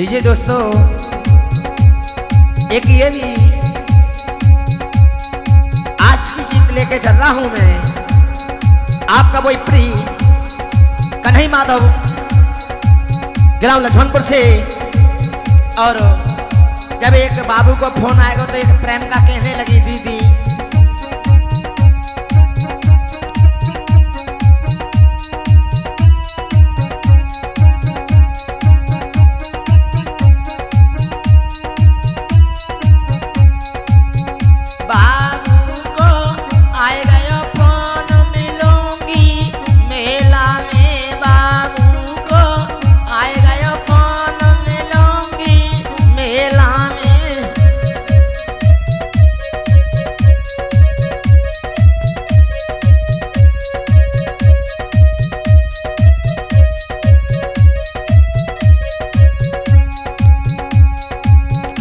लीजिए दोस्तों, एक ये भी आज की गीत लेके चल रहा हूँ मैं। आपका वही प्री कन्हई माधव ग्राम लक्ष्मणपुर से। और जब एक बाबू को फ़ोन आएगा तो एक प्रेम का कहने लगी दीदी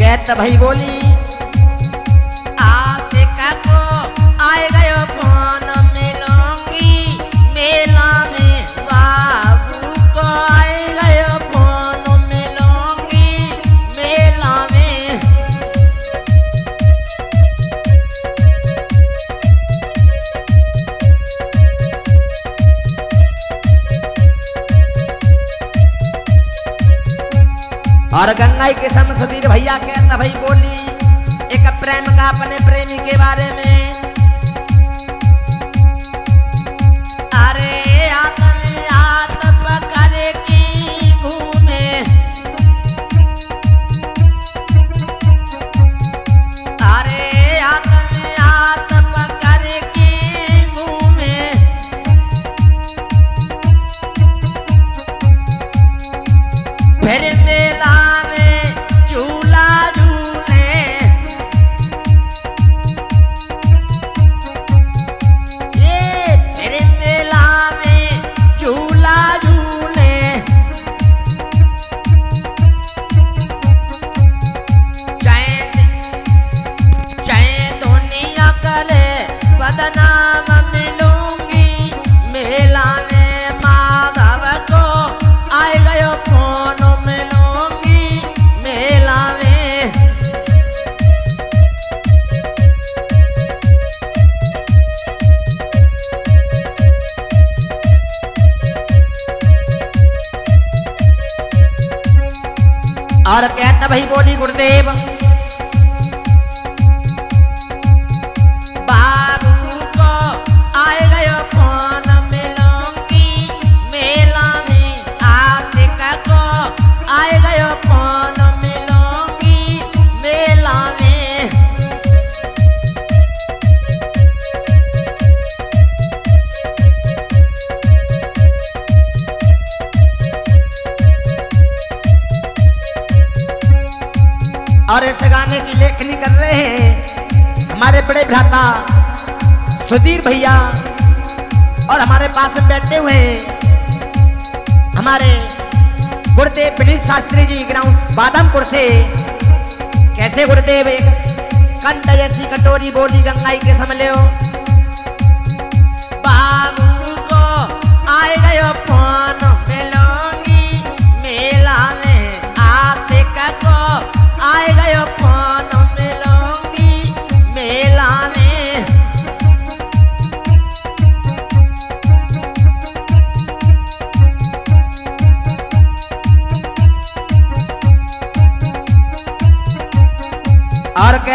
भाई बोली आशिका को आए गयो और गंगाई के सम सुधीर भैया के भाई बोली, एक प्रेम का अपने प्रेमी के बारे में। भाई बोली गुरुदेव। और इस गाने की लेखनी कर रहे हैं हमारे बड़े भ्राता सुधीर भैया और हमारे पास बैठे हुए हैं हमारे गुरुदेव विनीत शास्त्री जी, ग्राउंड बादमपुर से। कैसे गुरुदेव, एक कंठ जैसी कटोरी बोली गंगाई के समझ लो बाबू को आए गयो फ़ोन।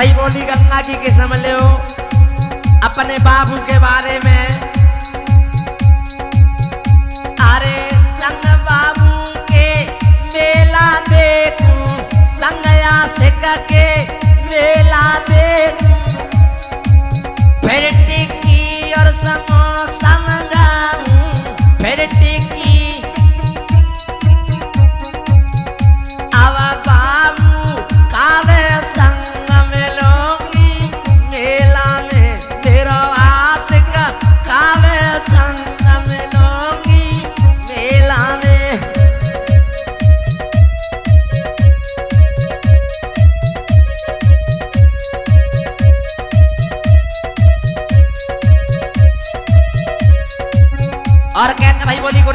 भाई बोली, गंगा जी के समझ लो अपने बाबू के बारे में। अरे संग बाबू के मेला देखू संगया आशिक के मेला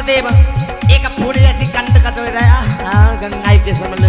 गुरुदेव एक फूल जैसी कंट का तो रहा। हाँ गंगाई के समझ